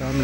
अल्लाम